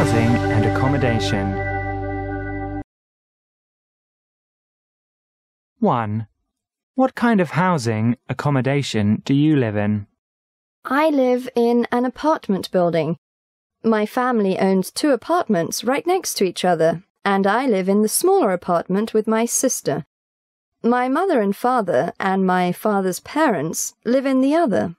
Housing and accommodation. 1. What kind of housing accommodation do you live in? I live in an apartment building. My family owns two apartments right next to each other, and I live in the smaller apartment with my sister. My mother and father and my father's parents live in the other.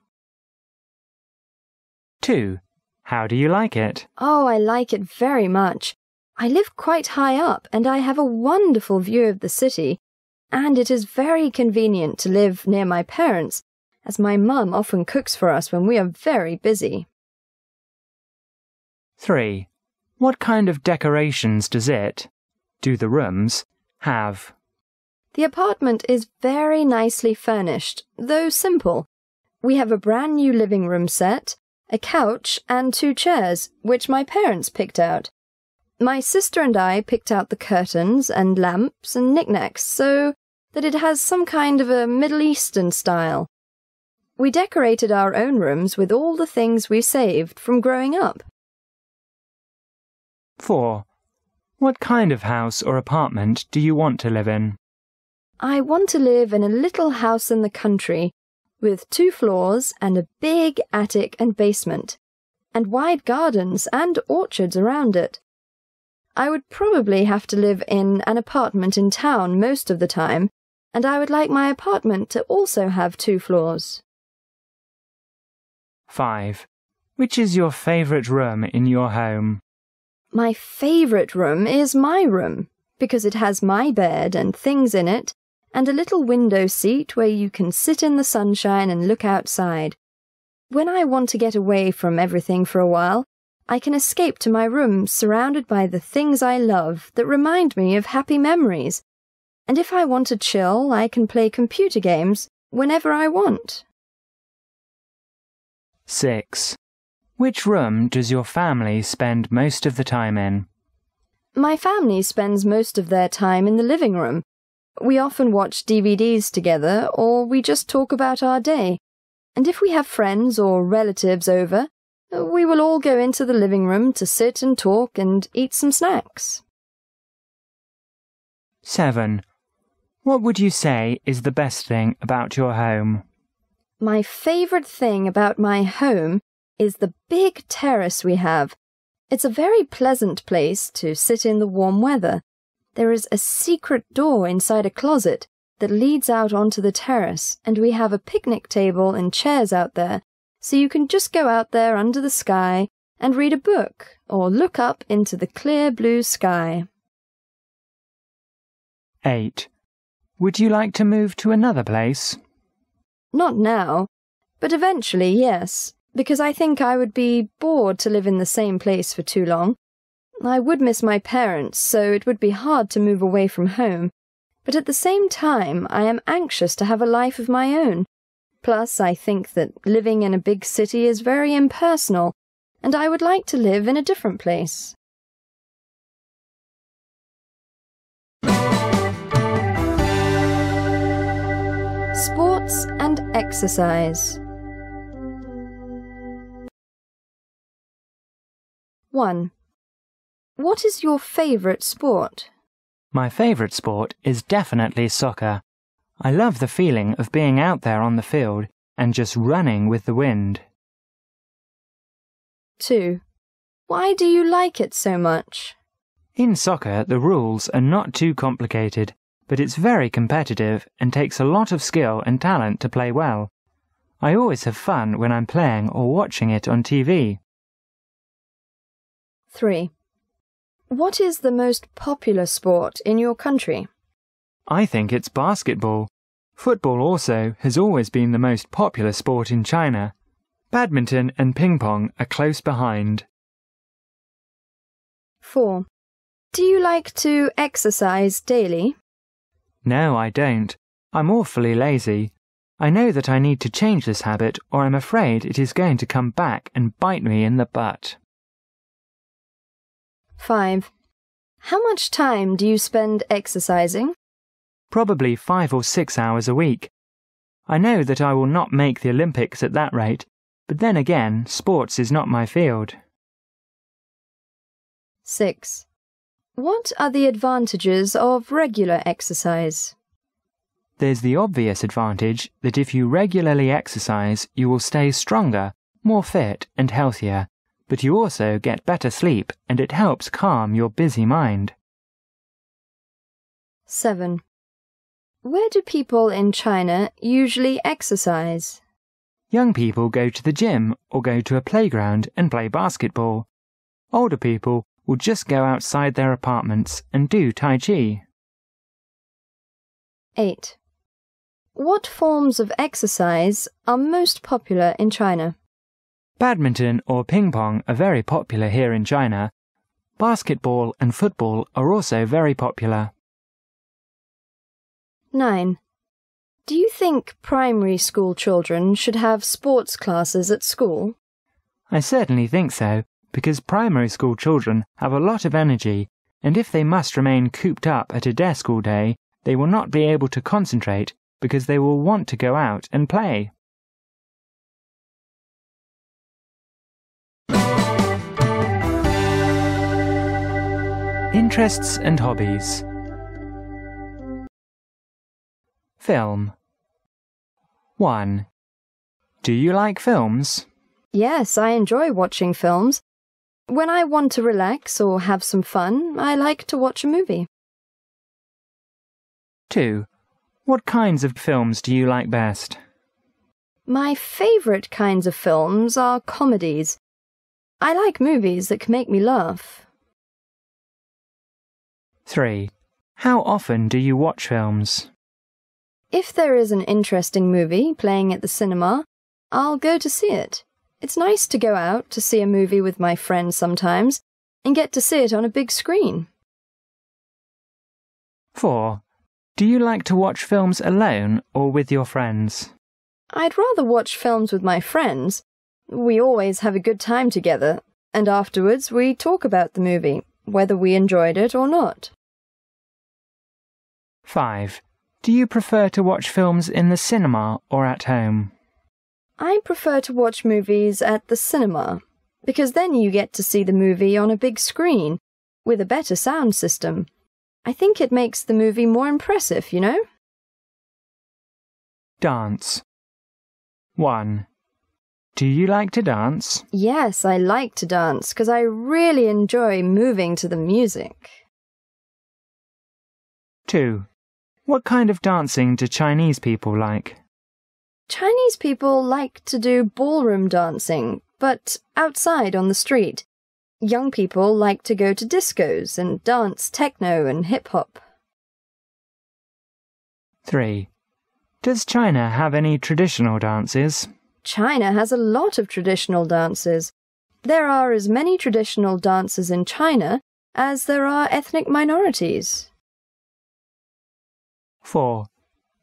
2. How do you like it? Oh, I like it very much. I live quite high up and I have a wonderful view of the city, and it is very convenient to live near my parents, as my mum often cooks for us when we are very busy. 3. What kind of decorations does it, do the rooms, have? The apartment is very nicely furnished, though simple. We have a brand new living room set, a couch, and two chairs, which my parents picked out. My sister and I picked out the curtains and lamps and knickknacks so that it has some kind of a Middle Eastern style. We decorated our own rooms with all the things we saved from growing up. 4. What kind of house or apartment do you want to live in? I want to live in a little house in the country with two floors and a big attic and basement, and wide gardens and orchards around it. I would probably have to live in an apartment in town most of the time, and I would like my apartment to also have two floors. 5. Which is your favourite room in your home? My favourite room is my room, because it has my bed and things in it, and a little window seat where you can sit in the sunshine and look outside. When I want to get away from everything for a while, I can escape to my room surrounded by the things I love that remind me of happy memories. And if I want to chill, I can play computer games whenever I want. 6. Which room does your family spend most of the time in? My family spends most of their time in the living room. We often watch DVDs together, or we just talk about our day. And if we have friends or relatives over, we will all go into the living room to sit and talk and eat some snacks. 7. What would you say is the best thing about your home? My favourite thing about my home is the big terrace we have. It's a very pleasant place to sit in the warm weather. There is a secret door inside a closet that leads out onto the terrace, and we have a picnic table and chairs out there, so you can just go out there under the sky and read a book or look up into the clear blue sky. 8. Would you like to move to another place? Not now, but eventually, yes because I think I would be bored to live in the same place for too long. I would miss my parents, so it would be hard to move away from home. But at the same time, I am anxious to have a life of my own. Plus, I think that living in a big city is very impersonal, and I would like to live in a different place. Sports and exercise. 1. What is your favourite sport? My favourite sport is definitely soccer. I love the feeling of being out there on the field and just running with the wind. 2. Why do you like it so much? In soccer, the rules are not too complicated, but it's very competitive and takes a lot of skill and talent to play well. I always have fun when I'm playing or watching it on TV. 3. What is the most popular sport in your country? I think it's basketball. Football also has always been the most popular sport in China. Badminton and ping pong are close behind. 4. Do you like to exercise daily? No, I don't. I'm awfully lazy. I know that I need to change this habit, or I'm afraid it is going to come back and bite me in the butt. 5. How much time do you spend exercising? Probably five or six hours a week. I know that I will not make the Olympics at that rate, but then again, sports is not my field. 6. What are the advantages of regular exercise? There's the obvious advantage that if you regularly exercise, you will stay stronger, more fit, and healthier, but you also get better sleep and it helps calm your busy mind. 7. Where do people in China usually exercise? Young people go to the gym or go to a playground and play basketball. Older people will just go outside their apartments and do Tai Chi. 8. What forms of exercise are most popular in China? Badminton or ping pong are very popular here in China. Basketball and football are also very popular. 9. Do you think primary school children should have sports classes at school? I certainly think so, because primary school children have a lot of energy, and if they must remain cooped up at a desk all day, they will not be able to concentrate because they will want to go out and play. Interests and hobbies. Film 1. Do you like films? Yes, I enjoy watching films. When I want to relax or have some fun, I like to watch a movie. 2. What kinds of films do you like best? My favourite kinds of films are comedies. I like movies that can make me laugh. 3. How often do you watch films? If there is an interesting movie playing at the cinema, I'll go to see it. It's nice to go out to see a movie with my friends sometimes and get to see it on a big screen. 4. Do you like to watch films alone or with your friends? I'd rather watch films with my friends. We always have a good time together, and afterwards we talk about the movie, whether we enjoyed it or not. 5. Do you prefer to watch films in the cinema or at home? I prefer to watch movies at the cinema, because then you get to see the movie on a big screen, with a better sound system. I think it makes the movie more impressive, you know? Dance 1. Do you like to dance? Yes, I like to dance, because I really enjoy moving to the music. 2. What kind of dancing do Chinese people like? Chinese people like to do ballroom dancing, but outside on the street. Young people like to go to discos and dance techno and hip hop. 3. Does China have any traditional dances? China has a lot of traditional dances. There are as many traditional dances in China as there are ethnic minorities. 4.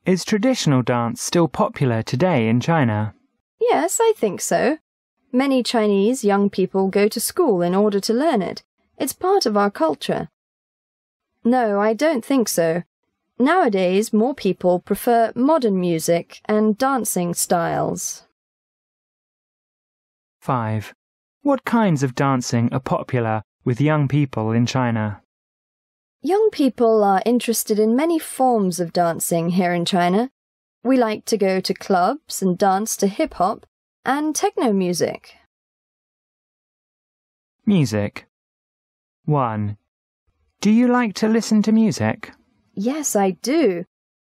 Is traditional dance still popular today in China? Yes, I think so. Many Chinese young people go to school in order to learn it. It's part of our culture. No, I don't think so. Nowadays, more people prefer modern music and dancing styles. 5. What kinds of dancing are popular with young people in China? Young people are interested in many forms of dancing here in China. We like to go to clubs and dance to hip hop and techno music. Music 1. Do you like to listen to music? Yes, I do.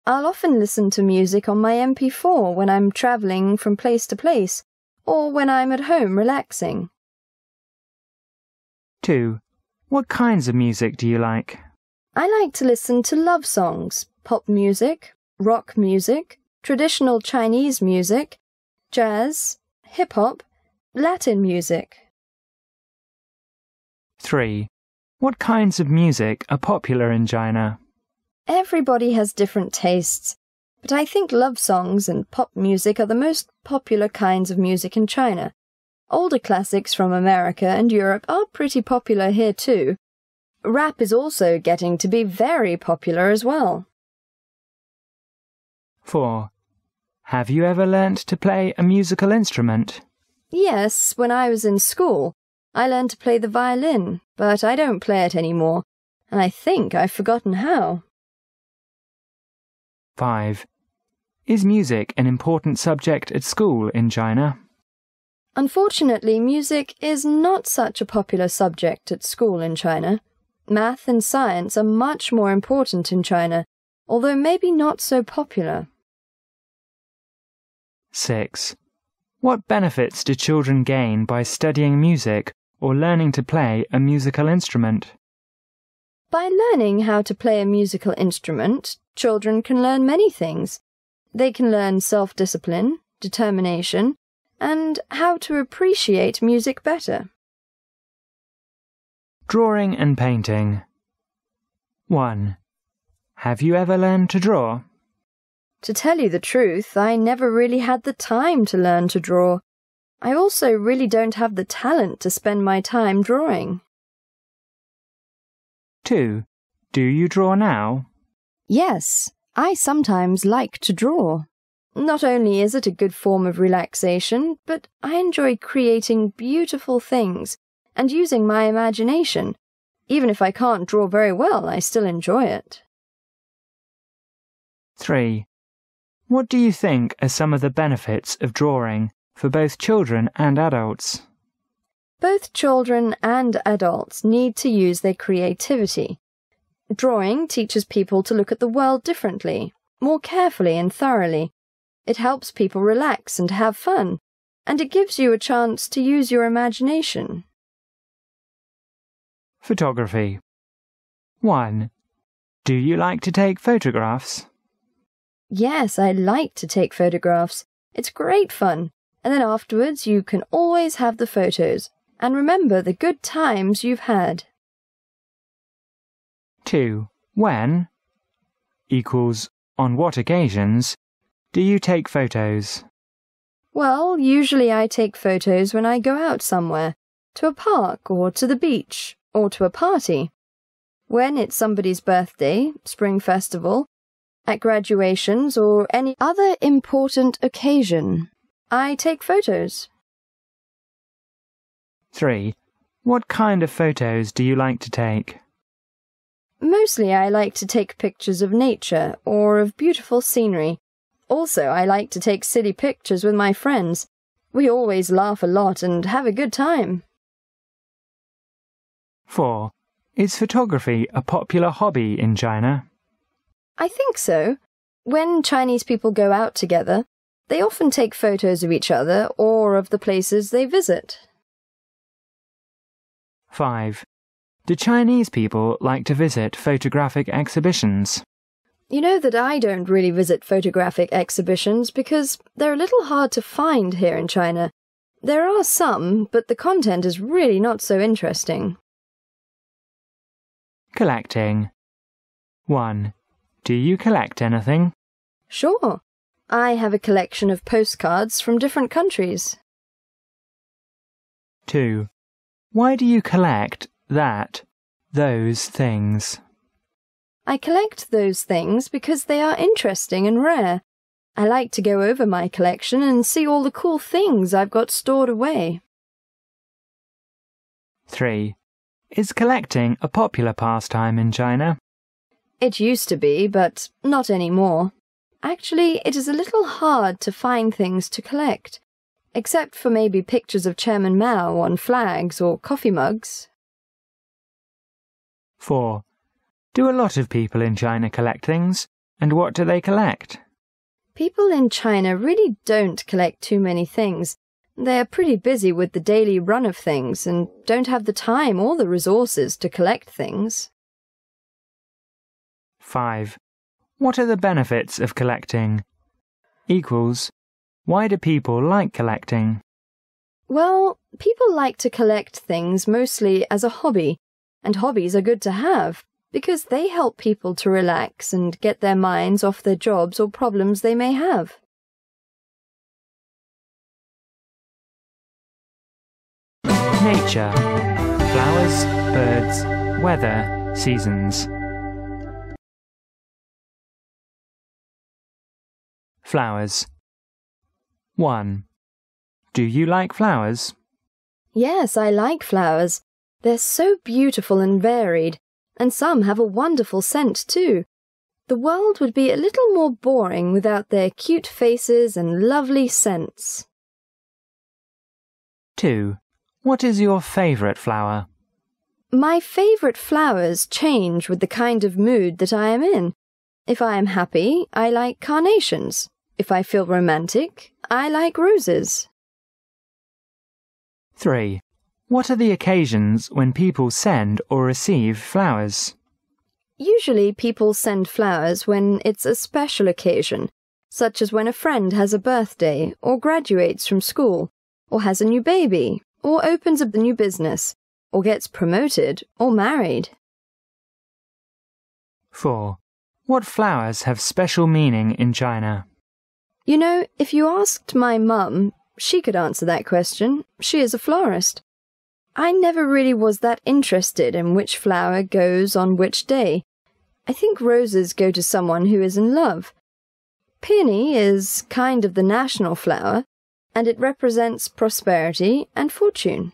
I'll often listen to music on my MP4 when I'm travelling from place to place, or when I'm at home relaxing. 2. What kinds of music do you like? I like to listen to love songs, pop music, rock music, traditional Chinese music, jazz, hip hop, Latin music. 3. What kinds of music are popular in China? Everybody has different tastes, but I think love songs and pop music are the most popular kinds of music in China. Older classics from America and Europe are pretty popular here too. Rap is also getting to be very popular as well. 4. Have you ever learnt to play a musical instrument? Yes, when I was in school. I learned to play the violin, but I don't play it anymore, and I think I've forgotten how. 5. Is music an important subject at school in China? Unfortunately, music is not such a popular subject at school in China. Math and science are much more important in China, although maybe not so popular. 6. What benefits do children gain by studying music or learning to play a musical instrument? By learning how to play a musical instrument, children can learn many things. They can learn self discipline, determination, and how to appreciate music better. Drawing and painting. 1. Have you ever learned to draw? To tell you the truth, I never really had the time to learn to draw. I also really don't have the talent to spend my time drawing. 2. Do you draw now? Yes, I sometimes like to draw. Not only is it a good form of relaxation, but I enjoy creating beautiful things and using my imagination. Even if I can't draw very well, I still enjoy it. 3. What do you think are some of the benefits of drawing for both children and adults? Both children and adults need to use their creativity. Drawing teaches people to look at the world differently, more carefully and thoroughly. It helps people relax and have fun, and it gives you a chance to use your imagination. Photography. 1. Do you like to take photographs? Yes, I like to take photographs. It's great fun. And then afterwards, you can always have the photos and remember the good times you've had. 2. When equals on what occasions do you take photos? Well, usually I take photos when I go out somewhere, to a park or to the beach or to a party. When it's somebody's birthday, spring festival, at graduations, or any other important occasion. I take photos. 3. What kind of photos do you like to take? Mostly I like to take pictures of nature or of beautiful scenery. Also, I like to take silly pictures with my friends. We always laugh a lot and have a good time. 4. Is photography a popular hobby in China? I think so. When Chinese people go out together, they often take photos of each other or of the places they visit. 5. Do Chinese people like to visit photographic exhibitions? You know that I don't really visit photographic exhibitions because they're a little hard to find here in China. There are some, but the content is really not so interesting. Collecting. 1. Do you collect anything? Sure. I have a collection of postcards from different countries. 2. Why do you collect that, those things? I collect those things because they are interesting and rare. I like to go over my collection and see all the cool things I've got stored away. 3. Is collecting a popular pastime in China? It used to be, but not anymore. Actually, it is a little hard to find things to collect, except for maybe pictures of Chairman Mao on flags or coffee mugs. 4. Do a lot of people in China collect things? And what do they collect? People in China really don't collect too many things. They're pretty busy with the daily run of things and don't have the time or the resources to collect things. 5. What are the benefits of collecting? Equals. Why do people like collecting? Well, people like to collect things mostly as a hobby, and hobbies are good to have because they help people to relax and get their minds off their jobs or problems they may have. Nature. Flowers, birds, weather, seasons. Flowers. 1. Do you like flowers? Yes, I like flowers. They're so beautiful and varied, and some have a wonderful scent too. The world would be a little more boring without their cute faces and lovely scents. 2. What is your favourite flower? My favourite flowers change with the kind of mood that I am in. If I am happy, I like carnations. If I feel romantic, I like roses. 3. What are the occasions when people send or receive flowers? Usually people send flowers when it's a special occasion, such as when a friend has a birthday, or graduates from school, or has a new baby, or opens up a new business, or gets promoted, or married. 4. What flowers have special meaning in China? You know, if you asked my mum, she could answer that question. She is a florist. I never really was that interested in which flower goes on which day. I think roses go to someone who is in love. Peony is kind of the national flower, and it represents prosperity and fortune.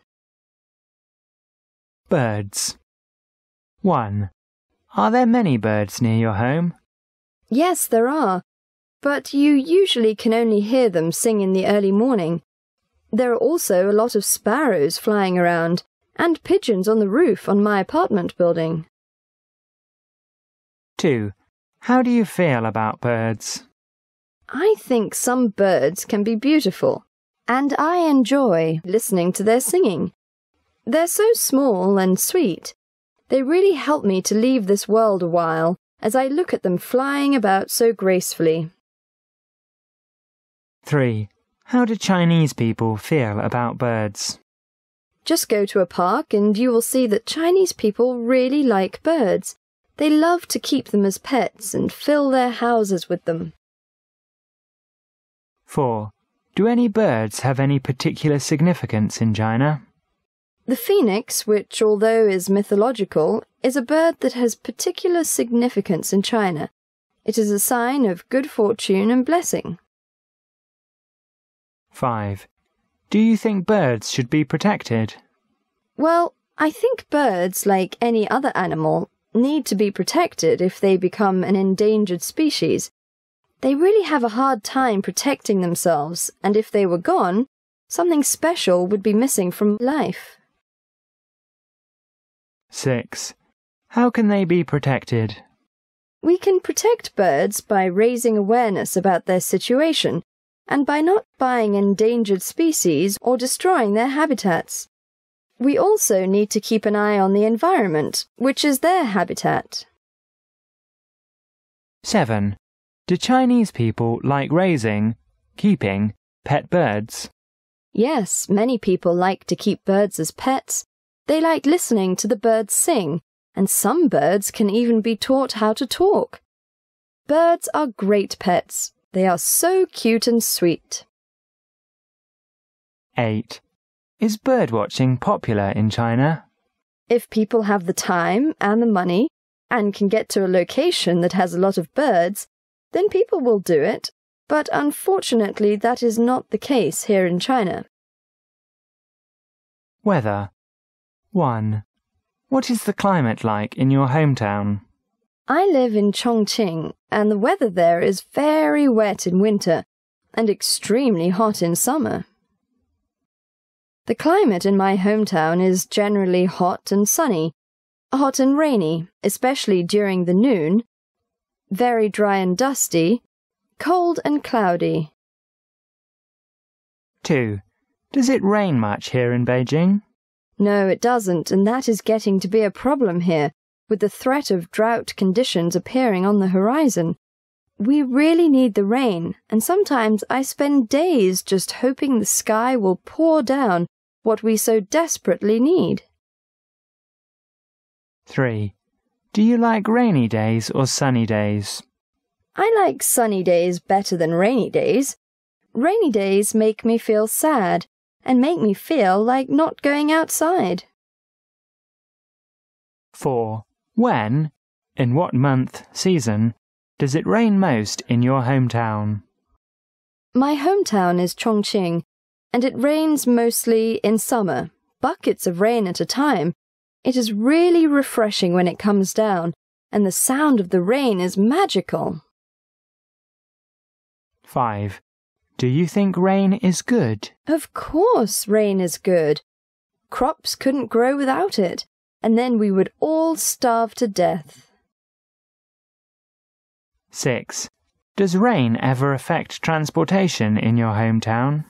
Birds. 1. Are there many birds near your home? Yes, there are, but you usually can only hear them sing in the early morning. There are also a lot of sparrows flying around, and pigeons on the roof on my apartment building. 2. How do you feel about birds? I think some birds can be beautiful, and I enjoy listening to their singing. They're so small and sweet. They really help me to leave this world a while as I look at them flying about so gracefully. 3. How do Chinese people feel about birds? Just go to a park and you will see that Chinese people really like birds. They love to keep them as pets and fill their houses with them. 4. Do any birds have any particular significance in China? The phoenix, which although is mythological, is a bird that has particular significance in China. It is a sign of good fortune and blessing. 5. Do you think birds should be protected? Well, I think birds, like any other animal, need to be protected if they become an endangered species. They really have a hard time protecting themselves, and if they were gone, something special would be missing from life. 6. How can they be protected? We can protect birds by raising awareness about their situation and by not buying endangered species or destroying their habitats. We also need to keep an eye on the environment, which is their habitat. 7. Do Chinese people like raising, keeping, pet birds? Yes, many people like to keep birds as pets, they like listening to the birds sing, and some birds can even be taught how to talk. Birds are great pets. They are so cute and sweet. 8. Is birdwatching popular in China? If people have the time and the money and can get to a location that has a lot of birds, then people will do it, but unfortunately that is not the case here in China. Weather. 1. What is the climate like in your hometown? I live in Chongqing, and the weather there is very wet in winter and extremely hot in summer. The climate in my hometown is generally hot and sunny, hot and rainy, especially during the noon, very dry and dusty, cold and cloudy. 2. Does it rain much here in Beijing? No, it doesn't, and that is getting to be a problem here, with the threat of drought conditions appearing on the horizon. We really need the rain, and sometimes I spend days just hoping the sky will pour down what we so desperately need. 3. Do you like rainy days or sunny days? I like sunny days better than rainy days. Rainy days make me feel sad, and make me feel like not going outside. 4. When, in what month, season, does it rain most in your hometown? My hometown is Chongqing, and it rains mostly in summer, buckets of rain at a time. It is really refreshing when it comes down, and the sound of the rain is magical. 5. Do you think rain is good? Of course, rain is good. Crops couldn't grow without it, and then we would all starve to death. 6. Does rain ever affect transportation in your hometown?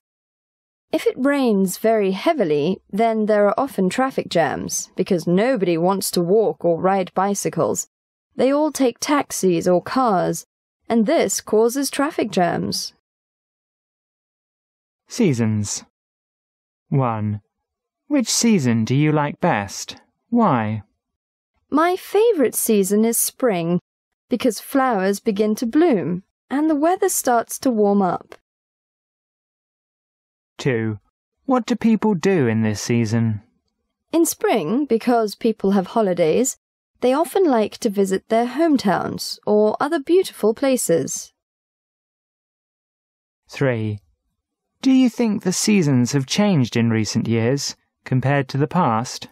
If it rains very heavily, then there are often traffic jams because nobody wants to walk or ride bicycles. They all take taxis or cars, and this causes traffic jams. Seasons 1. Which season do you like best? Why? My favourite season is spring because flowers begin to bloom and the weather starts to warm up. 2. What do people do in this season? In spring, because people have holidays, they often like to visit their hometowns or other beautiful places. 3. Do you think the seasons have changed in recent years compared to the past?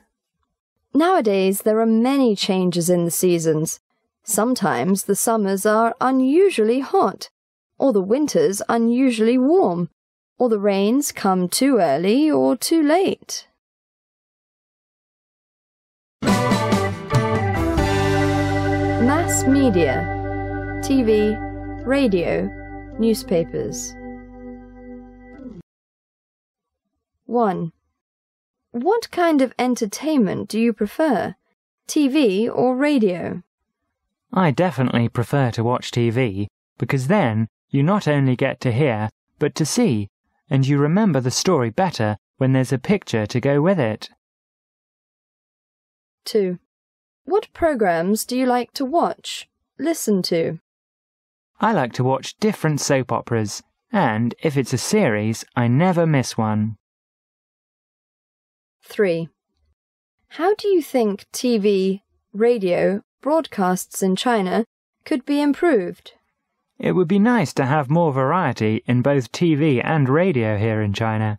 Nowadays, there are many changes in the seasons. Sometimes the summers are unusually hot, or the winters unusually warm, or the rains come too early or too late. Mass media TV, radio, newspapers. 1. What kind of entertainment do you prefer? TV or radio? I definitely prefer to watch TV because then you not only get to hear, but to see, and you remember the story better when there's a picture to go with it. 2. What programs do you like to watch, listen to? I like to watch different soap operas, and if it's a series, I never miss one. 3. How do you think TV, radio, broadcasts in China could be improved? It would be nice to have more variety in both TV and radio here in China.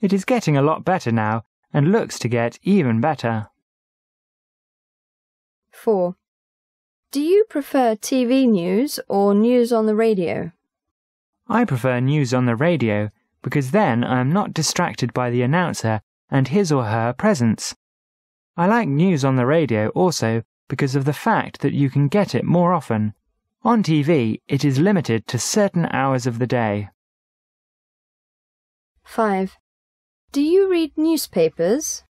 It is getting a lot better now and looks to get even better. 4. Do you prefer TV news or news on the radio? I prefer news on the radio because then I am not distracted by the announcer and his or her presence. I like news on the radio also because of the fact that you can get it more often. On TV, it is limited to certain hours of the day. 5. Do you read newspapers?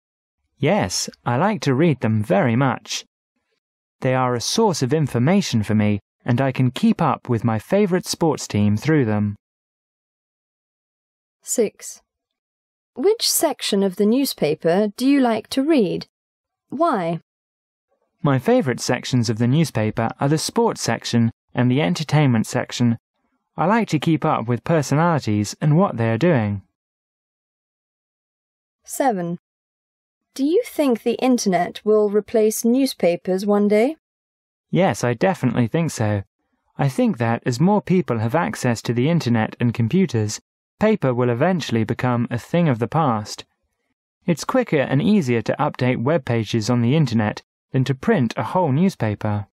Yes, I like to read them very much. They are a source of information for me, and I can keep up with my favourite sports team through them. 6. Which section of the newspaper do you like to read? Why? My favourite sections of the newspaper are the sports section and the entertainment section. I like to keep up with personalities and what they are doing. 7. Do you think the internet will replace newspapers one day? Yes, I definitely think so. I think that as more people have access to the internet and computers, paper will eventually become a thing of the past. It's quicker and easier to update web pages on the internet than to print a whole newspaper.